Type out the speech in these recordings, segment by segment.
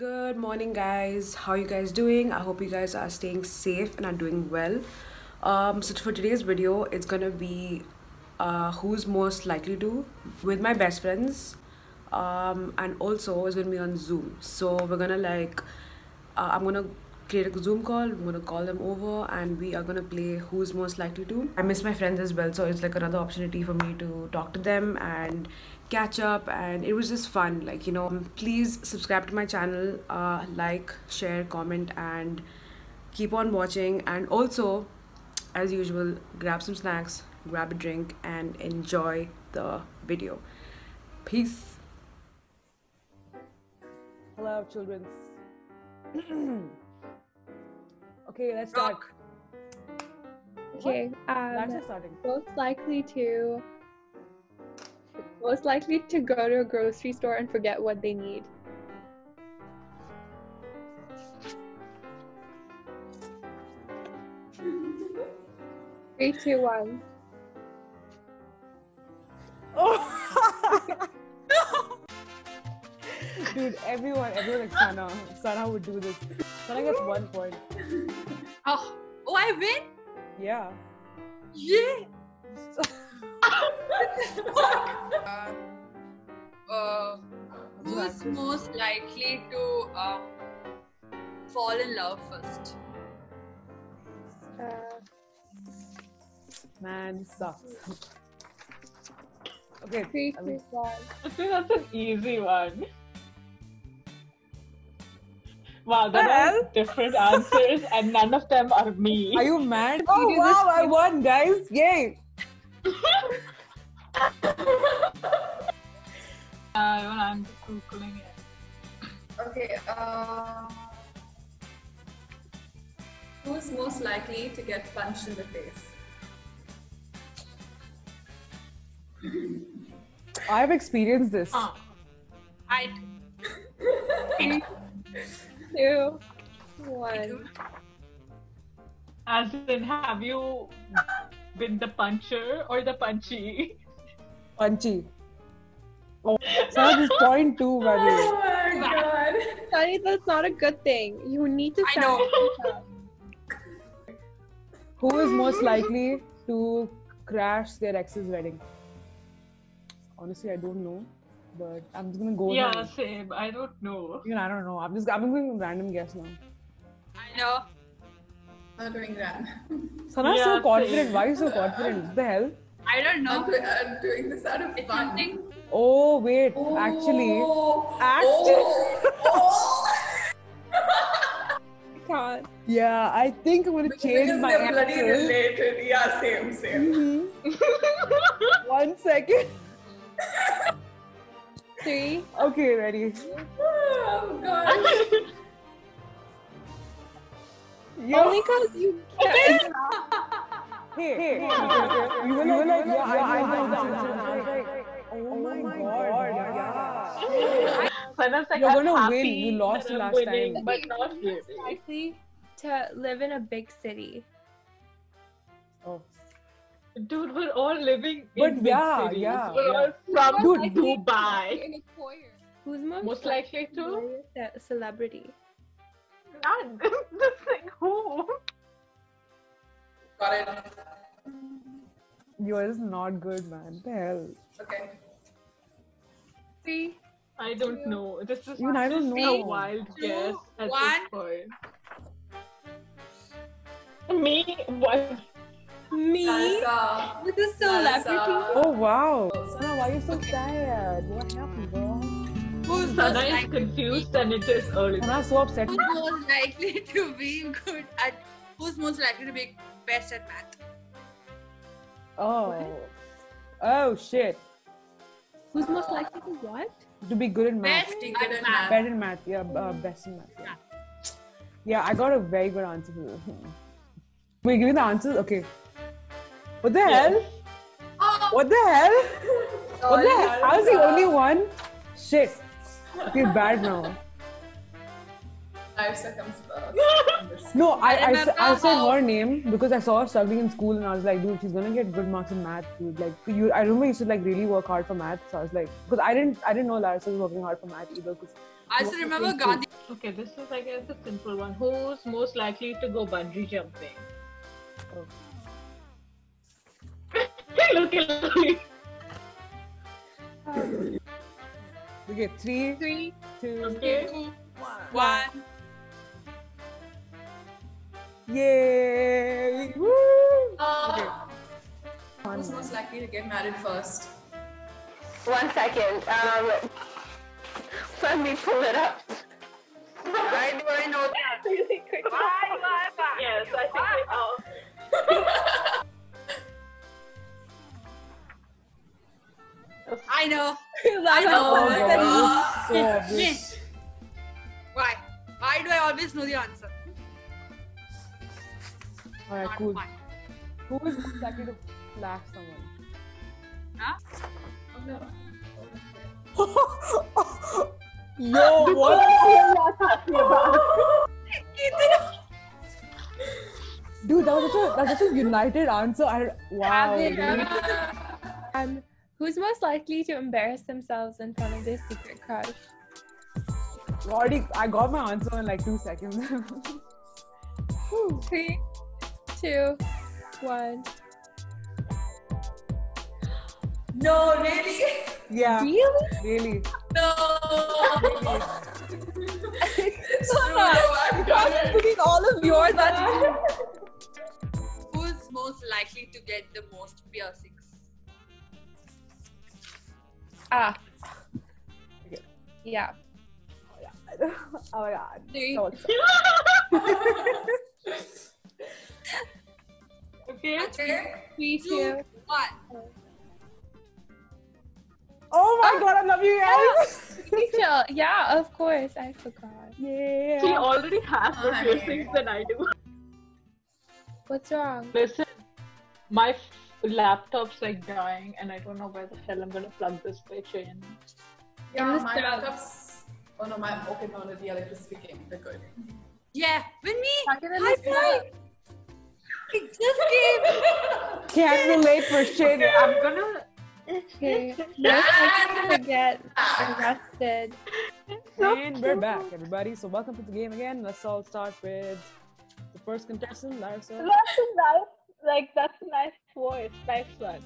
Good morning, guys. How you guys doing? I hope you guys are staying safe and are doing well. Um, so for today's video, it's gonna be uh, who's most likely to with my best friends, um, and also it's gonna be on Zoom. So we're gonna like, uh, I'm gonna create a Zoom call. I'm gonna call them over, and we are gonna play who's most likely to. I miss my friends as well, so it's like another opportunity for me to talk to them and catch up and it was just fun like you know please subscribe to my channel uh, like share comment and keep on watching and also as usual grab some snacks grab a drink and enjoy the video. Peace. Hello children. Okay let's start Okay, um, just starting. most likely to most likely to go to a grocery store and forget what they need. Three, two, one. Oh. Dude, everyone, everyone like Sana. Sana would do this. Sana gets one point. Oh, oh, I win? Yeah. Yeah. uh, uh, who's most likely to um, fall in love first? Uh, Man, this sucks. okay. three, I mean- two. I think that's an easy one. Wow, there are different answers and none of them are me. Are you mad? Oh wow, I won, guys! Yay! googling it. Okay. Uh, who's most likely to get punched in the face? I've experienced this. Ah, I. Three, two, one. As in, have you been the puncher or the punchy? Punchy. Sana, this point two, by the. Oh my god. Sunny, that's not a good thing. You need to I know. Who is most likely to crash their ex's wedding? Honestly, I don't know, but I'm just gonna go. yeah, now. same. I don't know. Even I don't know. I'm just I'm going random guess now. I know. I'm doing that. Sana's Yeah, so confident. same. Why are you so confident? What the hell? I don't know. I'm, I'm doing this out of It's fun. something. Oh wait, actually, Oh, Actually- oh, I can't. yeah, I think I'm gonna Because change my they're bloody related. Yeah, same, same. Mhm. One second. Three, Okay, ready. Oh god. Yo, only because you can't. Hey, hey, hey, you were like, yeah, I know the answer. I was like, oh my god, yeah. Sana's like, You're I'm gonna win. You lost that last winning, time. But not really. likely to live in a big city. Oh. Dude, we're all living But in big cities. yeah, We're yeah. all from Dude, Dubai. Who's most, Most likely to? to a celebrity? Not this thing. Who? Got it. Yours is not good, man. The hell? Okay. Three, I don't know. This is Even I don't just know. a wild Two, guess at one. this point. Me? What? me Salsa. with a celebrity. Oh wow. Sana, why are you so tired? What happened, bro? Who's most Sana is confused and it is early. Sana's so upset. Who's most likely to be good at? Who's most likely to be best at math? Oh. Oh shit. Who's most likely to what? To be good in math. Best at math. Better in math. Yeah, uh, best in math. Yeah. yeah, I got a very good answer for this. Wait, give me the answers? Okay. What the hell? Oh, What the hell? What the hell? I was the only one? Shit. I feel bad now. Life circumstance. No, I, I, remember I said how- her name because I saw her struggling in school and I was like, dude, she's gonna get good marks in math, dude. Like, you, I remember you should like really work hard for math. So I was like, because I didn't, I didn't know Larissa was working hard for math either. Cause I still remember Gandhi Okay, this is I guess a simple one. Who's most likely to go bungee jumping? Oh. Look at me. Um, Okay, three, three, two, Okay. One. Yay! Woo! Uh, Who's most likely to get married first? One second. Um, let me pull it up. Why do I know that? really quick. Yes, I think we all. I know. I know. Oh, Oh, God, God. this is so obvious. Why? Why do I always know the answer? Alright, cool. mine. Who is most likely to flash someone? Huh? No. Yo, what? Dude, that was such a, that's such a united answer. I, wow. Have it, dude. Um, who's most likely to embarrass themselves in front of their secret crush? Already, I got my answer in like two seconds. Whew. Three, two, one. No, really? yeah, Really? really. No. it's true. No, I'm done. putting all of yours on. Who's most likely to get the most piercings? Ah. Okay. Yeah. Oh my god. Three. So what's Okay. Okay. Three, Two, two. one. Oh my ah. god, I love you oh, guys. Rachel. Yeah, of course. I forgot. Yeah. She already has more Hi. piercings than I do. What's wrong? Listen, my laptop's like dying, and I don't know where the hell I'm gonna plug this bitch in. Yeah, this my down. laptop's. Oh no, my okay, no, no, the electricity came. They're good. Yeah, with me. Plug High five. It just came. Can't relate for shit. I'm gonna. Okay. Most likely to get arrested. And we're back, everybody. So welcome to the game again. Let's all start with the first contestant, Larissa. That's a nice, like that's a nice voice. Nice one.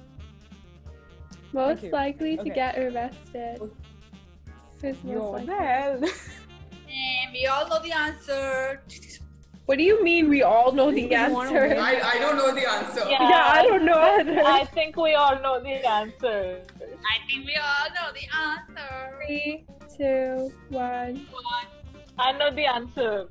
Most likely to Okay. get arrested. Who's most Yo, likely? the hell? And we all know the answer. What do you mean we all know the answer? I, I don't know the answer. Yeah. Yeah, I don't know either. I think we all know the answer. I think we all know the answer. Three, two, one. One. I know the answer.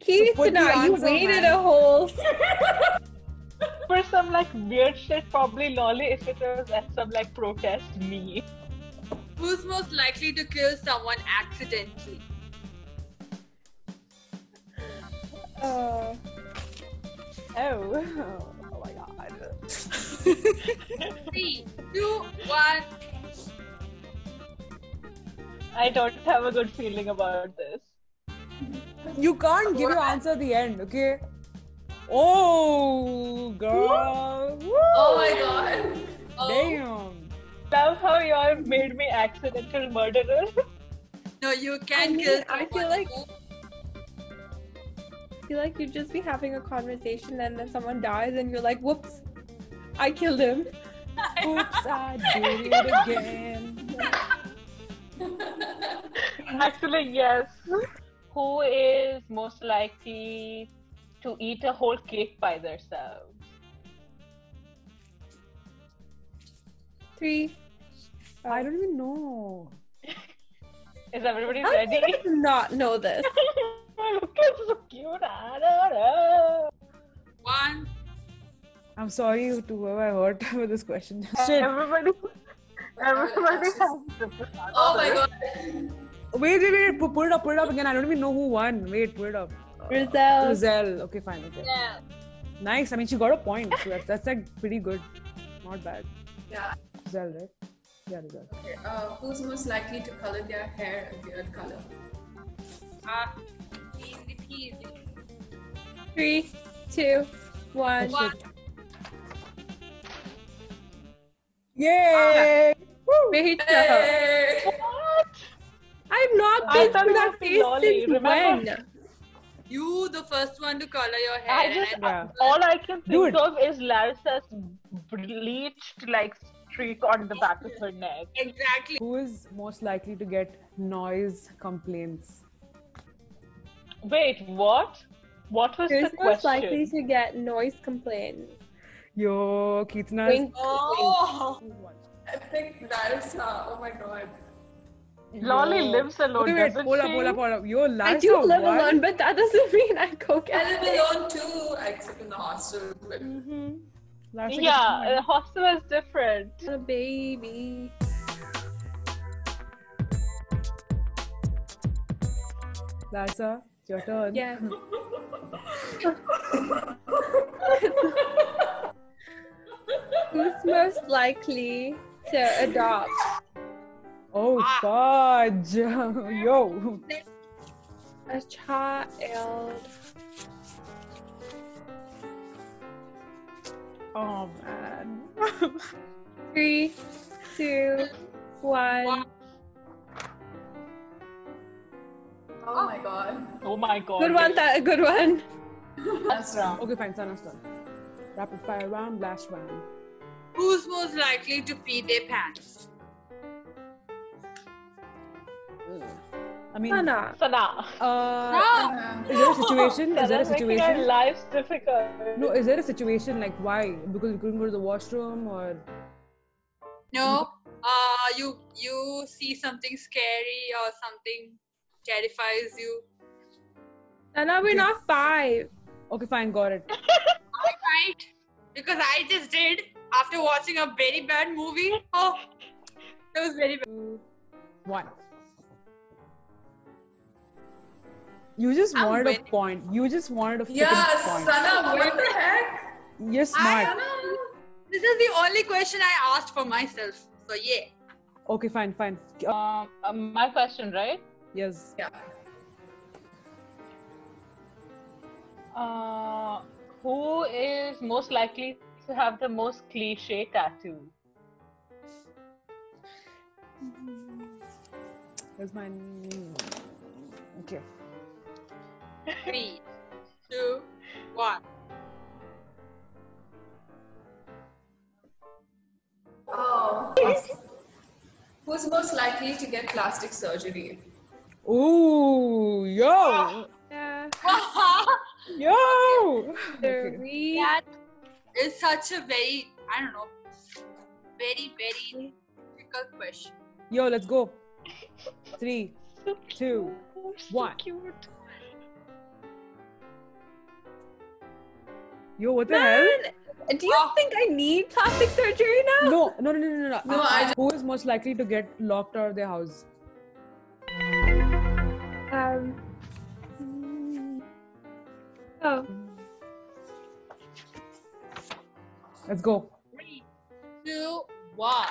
Keith, put the now you waited man. a whole. For some like weird shit, probably lolly if it was at some like protest me. Who's most likely to kill someone accidentally? Uh, oh. Oh. Oh my god. Three, two, one. I don't have a good feeling about this. You can't give your answer at the end, okay? Oh, girl. Woo. Oh my god. Oh. Damn. Love how y'all made me accidental murderer. No, you I can mean, kill I feel like- I feel like you'd just be having a conversation and then someone dies and you're like, whoops, I killed him. Oops, I did it again. Actually, yes. Who is most likely to eat a whole cake by themselves? Three. I don't even know. Is everybody How ready? do you not know this? Look, so cute. I don't know. One. I'm sorry to whoever I hurt with this question. Shit. Everybody, everybody has Oh my god. Wait, wait, wait. Pu- Pull it up, pull it up again. I don't even know who won. Wait, pull it up. Rizal. Rizal. Okay, fine. Okay. Yeah. Nice. I mean, she got a point. So that's, that's like pretty good. Not bad. Yeah. Rizal, right? Yeah, Rizal. Okay, uh, who's most likely to color their hair a weird color? Ah, easy. Three, two, one. One. Yay! Woo! Rachel. Hey! What? I thought it that would be face since Remember? when? You the first one to color your hair. I just Yeah. all I can think Dude. of is Larissa's bleached like streak on the back of her neck. exactly. Who is most likely to get noise complaints? Wait, what? What was Who's the most likely to get noise complaints? Yo, Keetana's. Wink, Oh, I think that is uh, oh my god. Lolly Yo. lives alone, Okay, wait, doesn't hold she? up, hold up, hold up. Yo, I Larissa, do live what? alone, but that doesn't mean I cook. I get live alone too, except in the hostel. Mm-hmm. Larissa Yeah, gets uh, hostel is different. a baby. Larissa, it's your turn. Yeah. Who's most likely to adopt? Oh, ah. fudge. Yo. A child. Oh, man. Three, two, one. Oh my god. Oh my god. Good one, that a good one. That's wrong. okay, fine, Sana's turn. Rapid fire round, blast round. Who's most likely to pee their pants? I mean, Sana. Sana. uh, Yeah. is there a situation? Is there a Sana's making our situation? lives difficult. No, is there a situation like why? Because you couldn't go to the washroom or No. Uh, you you see something scary or something terrifies you. Sana, we're not five. okay, fine, got it. Right? Because I just did after watching a very bad movie. Oh, that was very bad. Two, one. You just I'm wanted a point. You just wanted a freaking Yeah, point. Sana, what the heck? You're smart. I, this is the only question I asked for myself. So yeah. Okay, fine, fine. Uh, Um, um, my question, right? Yes. Yeah. Uh, who is most likely to have the most cliche tattoo? Here's my. Okay. Three, two, one. Oh. Who's most likely to get plastic surgery? Ooh, yo, Yeah. yo. Okay. Three. that is such a very I don't know, very very difficult question. Yo, let's go. Three, two, So one. cute. Yo, what the hell? Do you oh. think I need plastic surgery now? No, no, no, no, no, no. No, I Who is most likely to get locked out of their house? Let's go. Three, two, one.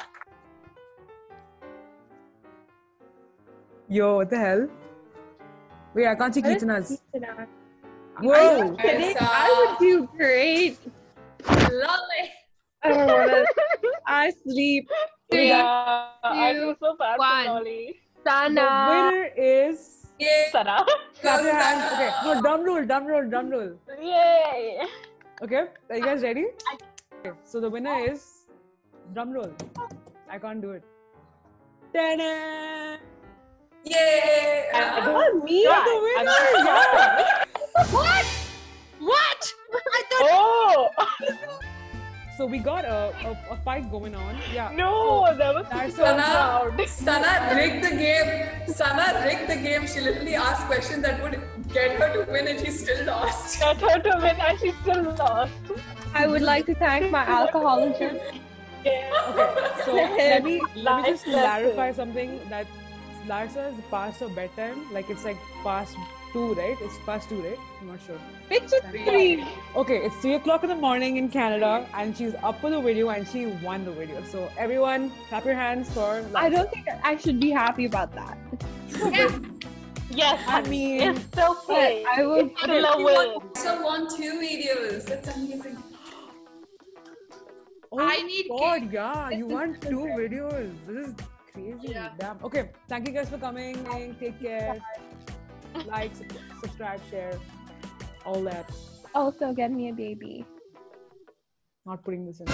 Yo, what the hell? Wait, I can't see what is Keetana's. Keetana? Whoa. Are you kidding? Yes, uh, I would do great. Lovely. I don't want to. I sleep. Three, yeah, I feel so bad one. for Lolly. The winner is. Yay. Sana. Clap your hands. Okay, no, drum roll, drum roll, drum roll. Yay! Okay, are you guys ready? Okay, so the winner is. Drum roll. I can't do it. Ta-da! Yay. I Uh, don't me? You're the winner! Yeah! What? What? I thought Oh So we got a, a, a fight going on. Yeah. no, that was That's so so proud. Sana, Sana rigged the game. Sana rigged the game. She literally asked questions that would get her to win, and she still lost. Got her to win and she still lost. I would like to thank my alcoholism. Yeah. Okay, so let me let me just clarify something that Larsa is past her bedtime. Like it's like past two, right? It's past two, right? I'm not sure. Bitch, it's three. Okay, it's three o'clock in the morning in Canada, and she's up for the video, and she won the video. So everyone, clap your hands for. I don't think I should be happy about that. Yes, I mean- it's still play. I will It's still a win. So won two videos. That's amazing. Oh I need God, yeah, you won two videos. This is Crazy. Yeah. Damn. Okay. Thank you guys for coming. Take care. like, subscribe, share, all that. Also, get me a baby. Not putting this in.